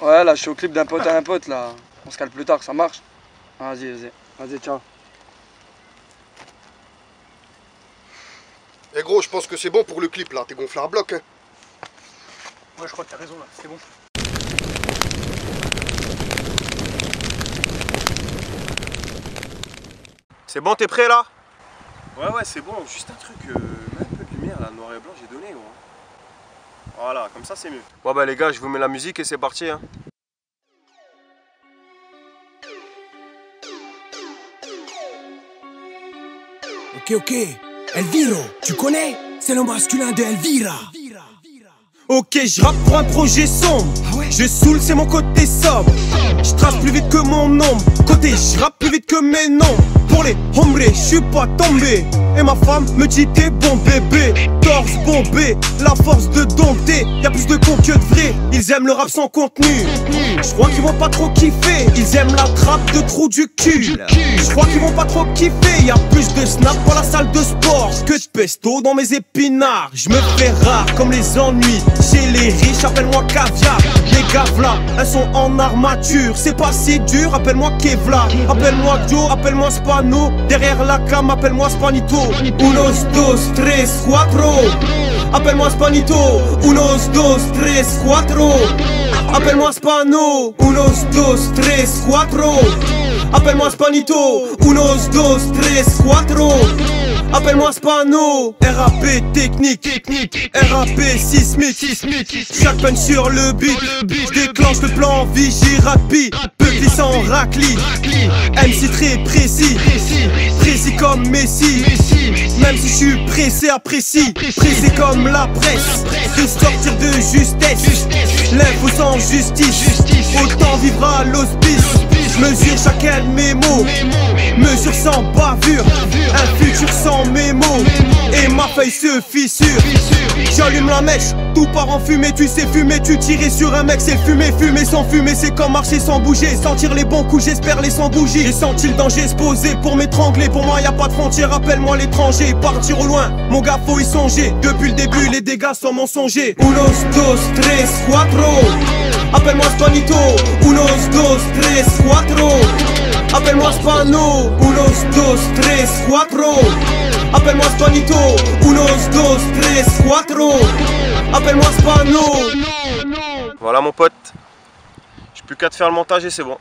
Ouais, là, je suis au clip d'un pote à un pote, là. On se cale plus tard, ça marche Vas-y, vas-y. Vas-y, ciao. Eh gros, je pense que c'est bon pour le clip là, t'es gonflé à bloc hein. Ouais, je crois que t'as raison là, c'est bon. C'est bon, t'es prêt là? Ouais, ouais, c'est bon. Juste un truc, euh, mets un peu de lumière là, noir et blanc, j'ai donné, gros. Voilà, comme ça c'est mieux. Bon bah les gars, je vous mets la musique et c'est parti. Hein. Ok, ok. Elviro, tu connais? C'est le masculin de Elvira. Ok, je rappe pour un projet sombre. Je saoule, c'est mon côté sobre. Je trace plus vite que mon nombre. Côté, je rappe plus vite que mes noms. Pour les hombres, je suis pas tombé. Et ma femme me dit t'es bon bébé. Torse bombé, la force de dompter. Y'a plus de con que de vrai. Ils aiment le rap sans contenu. Je crois qu'ils vont pas trop kiffer. Ils aiment la trappe de trou du cul. Je crois qu'ils vont pas trop kiffer. Y'a plus de snap dans la salle de sport que de pesto dans mes épinards. Je me fais rare comme les ennuis. Chez les riches, appelle-moi caviar. Les gavlas, elles sont en armature. C'est pas si dur, appelle-moi Kevlar. Appelle-moi Joe, appelle-moi Derrière la cam, appelle-moi Spanito. Unos, dos, tres, cuatro. Appelle-moi Spanito. Unos, dos, tres, cuatro. Appelle-moi Spano. Unos, dos, tres, cuatro. Appelle-moi Spanito. Unos, dos, tres, cuatro. Appelle-moi Spano, RAP technique, technique, RAP sismique. Chaque punch sur le beat, je déclenche le plan vigie rapide, glissant racli. MC très précis, précis. Comme Messi. Même si je suis pressé, apprécie, pressé. Comme la presse. De sortir de justesse, l'info sans justice. Autant vivra l'hospice. Mesure chacun mes mots, mesure sans bavure, un futur sans mes mots, et ma feuille se fissure. J'allume la mèche, tout part en fumée, tu sais fumer, tu tirais sur un mec, c'est fumer, fumer sans fumer, c'est comme marcher sans bouger, sentir les bons coups, j'espère les sans bouger. J'ai senti le danger se poser pour m'étrangler, pour moi y a pas de frontière, appelle-moi l'étranger, partir au loin, mon gars faut y songer. Depuis le début, les dégâts sont mensongers. Unos, dos, tres, cuatro. Appelle-moi Spanito, unos, dos, tres, cuatro. Appelle-moi Spano, unos, dos, tres, cuatro. Appelle-moi Spanito, unos, dos, tres, cuatro. Appelle-moi. Voilà mon pote. J'ai plus qu'à te faire le montage et c'est bon.